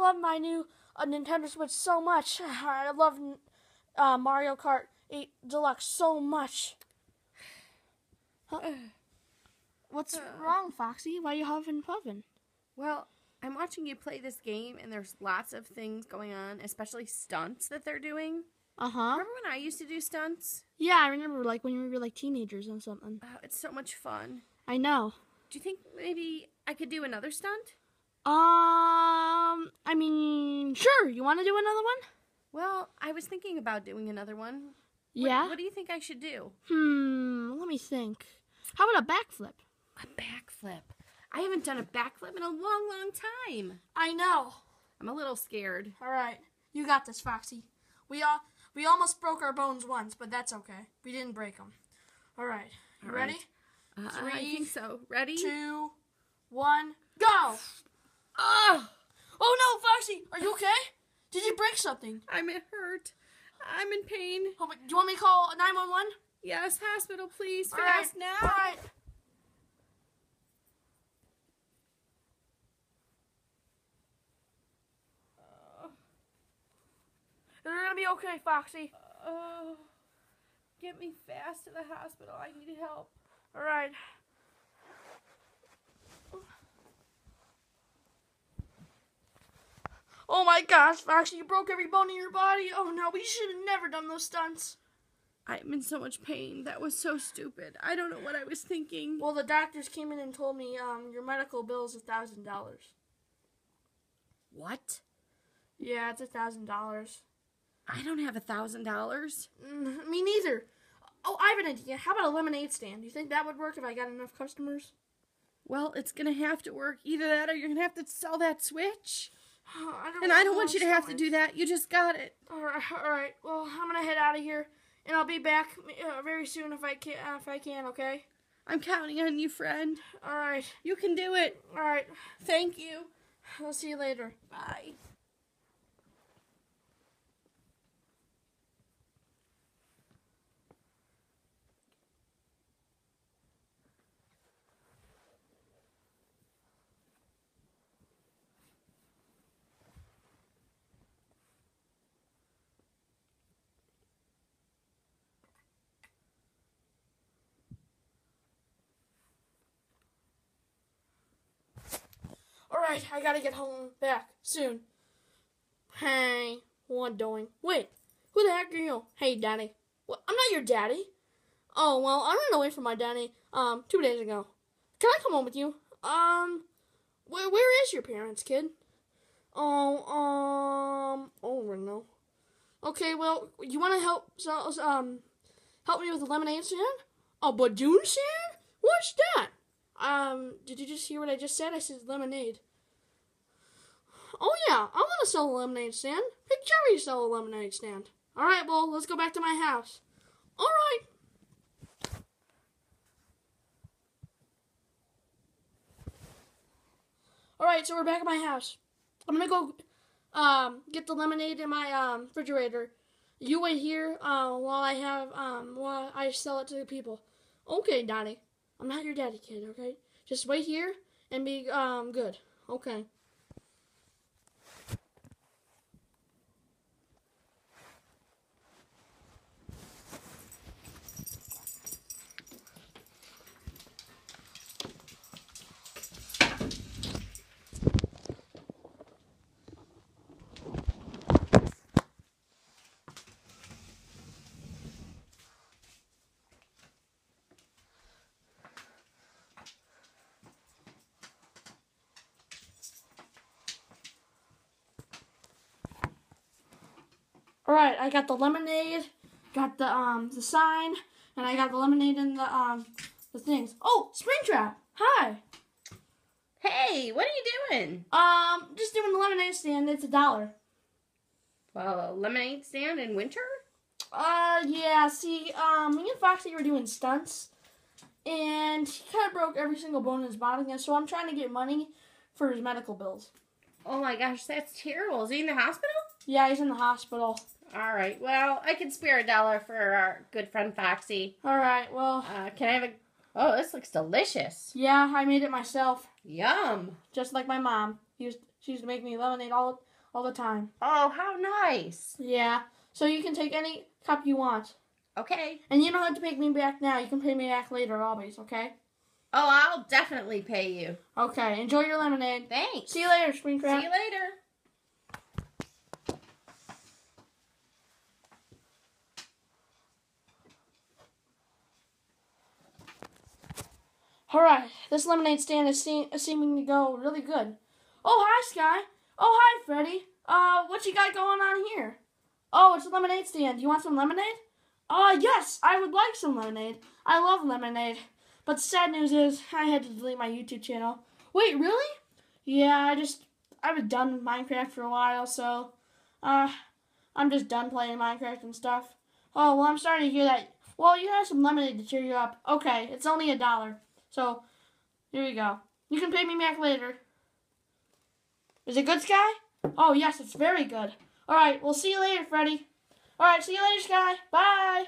love my new uh, Nintendo Switch so much. I love uh, Mario Kart 8 Deluxe so much. Huh? What's wrong, Foxy? Why are you huffing puffing? Well, I'm watching you play this game, and there's lots of things going on, especially stunts that they're doing. Uh huh. Remember when I used to do stunts? Yeah, I remember like when we were like teenagers and something. Oh, it's so much fun. I know. Do you think maybe I could do another stunt? Um, I mean, sure. You want to do another one? Well, I was thinking about doing another one. What- Yeah. What do you think I should do? Hmm. Let me think. How about a backflip? A backflip. I haven't done a backflip in a long, long time. I know. I'm a little scared. All right, you got this, Foxy. We all we almost broke our bones once, but that's okay. We didn't break them. All right. You All ready? right. Uh, I Three, think so. Ready? Two, one, go! Oh, Oh no, Foxy, are you okay? Did you break something? I'm hurt. I'm in pain. Oh, do you want me to call nine one one? Yes, hospital, please. All right. Fast now. All right. Uh. You're gonna be okay, Foxy. Oh, get me fast to the hospital. I need help. All right. Oh my gosh, Foxy, you broke every bone in your body. Oh no, we should have never done those stunts. I'm in so much pain. That was so stupid. I don't know what I was thinking. Well, the doctors came in and told me um, your medical bill is a thousand dollars. What? Yeah, it's a thousand dollars. I don't have a thousand dollars. Mm, Me neither. Oh, I have an idea. How about a lemonade stand? Do you think that would work if I got enough customers? Well, it's gonna have to work. Either that or you're gonna have to sell that switch. I don't And I don't want you to have to do do that. You just got it. All right, all right. Well, I'm gonna head out of here, and I'll be back uh, very soon if I can. Uh, if I can, okay. I'm counting on you, friend. All right, You can do it. all right. Thank you. I'll see you later. Bye. All right, I gotta get home back soon. Hey, what doing? Wait, who the heck are you? Hey, daddy. Well, I'm not your daddy. Oh well, I ran away from my daddy um two days ago. Can I come home with you? Um, where where is your parents, kid? Oh um, oh don't. Okay, well, you want to help so, um help me with the lemonade stand? A Badoon stand? What's that? Um, did you just hear what I just said? I said lemonade. Oh yeah, I want to sell a lemonade stand. Big Jerry sell a lemonade stand. All right, well, let's go back to my house. All right. All right, so we're back at my house. I'm gonna go um, get the lemonade in my um, refrigerator. You wait here uh, while I have um, while I sell it to the people. Okay, Daddy. I'm not your daddy, kid. Okay, just wait here and be um good. Okay. All right, I got the lemonade, got the um the sign, and I got the lemonade and the um the things. Oh, Springtrap. Hi. Hey, what are you doing? Um, just doing the lemonade stand. It's a dollar. Well, a lemonade stand in winter? Uh, yeah. See, um, me and Foxy were doing stunts, and he kind of broke every single bone in his body, and so I'm trying to get money for his medical bills. Oh my gosh, that's terrible. Is he in the hospital? Yeah, he's in the hospital. All right. Well, I can spare a dollar for our good friend Foxy. All right. Well, Uh, can I have a? Oh, this looks delicious. yeah, I made it myself, Yum. just like my mom. Used She used to make me lemonade all all the time. Oh, how nice. Yeah. So you can take any cup you want. Okay. And you don't have to pay me back now. You can pay me back later always, okay? Oh, I'll definitely pay you. Okay. Enjoy your lemonade. Thanks. See you later, Springtrap. See you later. Alright, this lemonade stand is se- seeming to go really good. Oh, hi, Sky. Oh, hi, Freddy. Uh, what you got going on here? Oh, it's a lemonade stand. You want some lemonade? Uh, yes, I would like some lemonade. I love lemonade. But the sad news is, I had to delete my YouTube channel. Wait, really? Yeah, I just, I was done with Minecraft for a while, so, uh, I'm just done playing Minecraft and stuff. Oh, well, I'm sorry to hear that. Well, you have some lemonade to cheer you up. Okay, it's only a dollar. So, here you go. You can pay me back later. Is it good, Sky? Oh, yes, it's very good. All right, we'll see you later, Freddy. All right, see you later, Sky. Bye.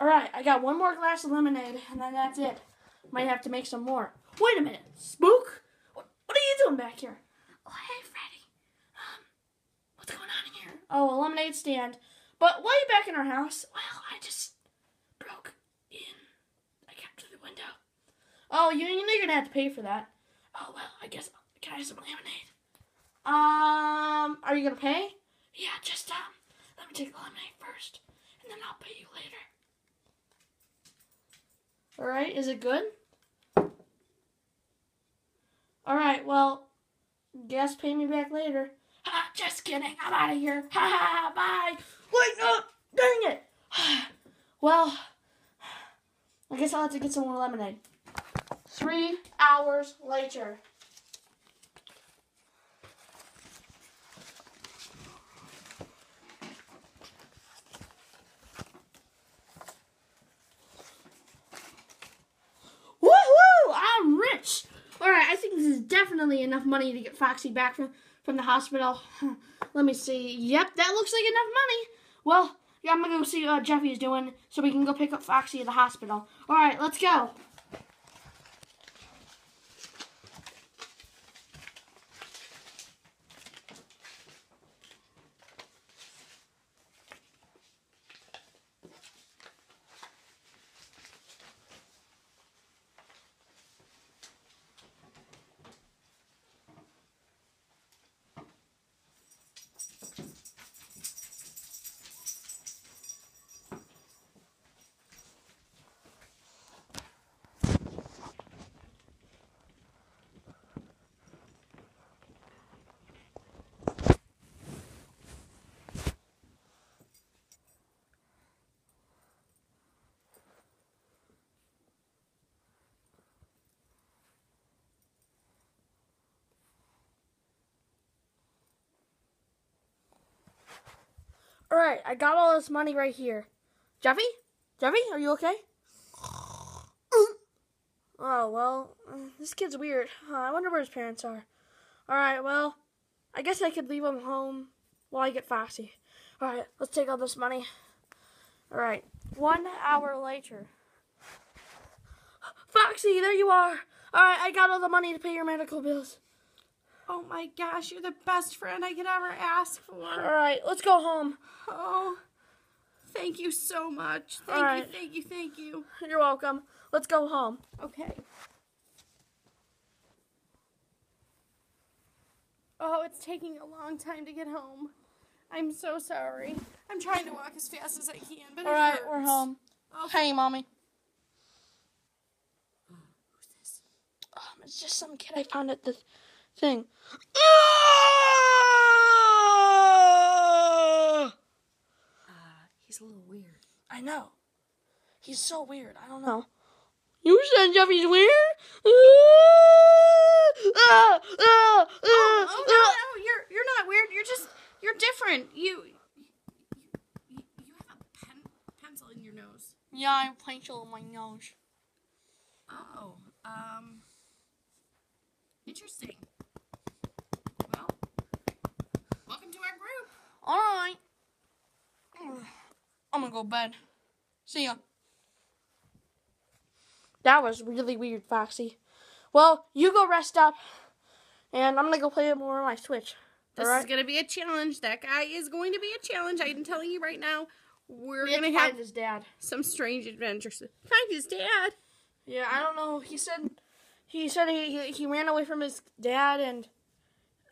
All right, I got one more glass of lemonade, and then that's it. Might have to make some more. Wait a minute, Spook? What, are you doing back here? Oh, hey, Freddy. Um, what's going on here? Oh, a lemonade stand. But are back in our house? Well, I just broke in. I came through the window. Oh, you, you're gonna have to pay for that. Oh well, I guess can I have some lemonade? Um, are you gonna pay? Yeah, just um, let me take the lemonade first, and then I'll pay you later. All right, is it good? All right, well, guess pay me back later. Ha, just kidding. I'm out of here. Ha ha. Bye. Wait, no. Dang it. well, I guess I'll have to get some more lemonade. Three hours later. Woohoo! I'm rich. All right, I think this is definitely enough money to get Foxy back from from the hospital. Let me see. Yep, that looks like enough money. Well, yeah, I'm gonna go see what Jeffy is doing so we can go pick up Foxy at the hospital. All right, let's go. All right, I got all this money right here. Jeffy? Jeffy, are you okay? Oh, well, this kid's weird. Uh, I wonder where his parents are. All right, well, I guess I could leave him home while I get Foxy. All right, let's take all this money. All right, one hour later. Foxy, there you are. All right, I got all the money to pay your medical bills. Oh my gosh, you're the best friend I could ever ask for. All right, let's go home. Oh, thank you so much. Thank All right. you, thank you, thank you. You're welcome. Let's go home. Okay. Oh, it's taking a long time to get home. I'm so sorry. I'm trying to walk as fast as I can, but All right, hurts. we're home. Okay. Hey, mommy. Who's this? Um, it's just some kid I found at the thing. Uh, he's a little weird. I know. He's so weird. I don't know. You said Jeffy's weird? Ah, ah, ah, Oh, oh no, ah. no, you're you're not weird. You're just you're different. You you, you, you have a pen pencil in your nose. Yeah, I'm pencil in my nose. Oh, um, interesting. Well, welcome to our group. All right. Mm. I'm gonna go to bed. See ya. That was really weird, Foxy. Well, you go rest up, and I'm gonna go play more on my Switch. This Alright? is gonna be a challenge. That guy is going to be a challenge. I'm telling you right now. We're We gonna to have find his dad. some strange adventures. Find his dad. Yeah, I don't know. He said he said he he, he ran away from his dad, and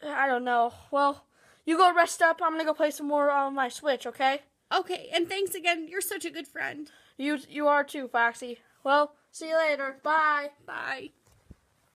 I don't know. Well, you go rest up. I'm gonna go play some more on my Switch. Okay? Okay, and thanks again. You're such a good friend. You you are too, Foxy. Well, see you later. Bye. Bye.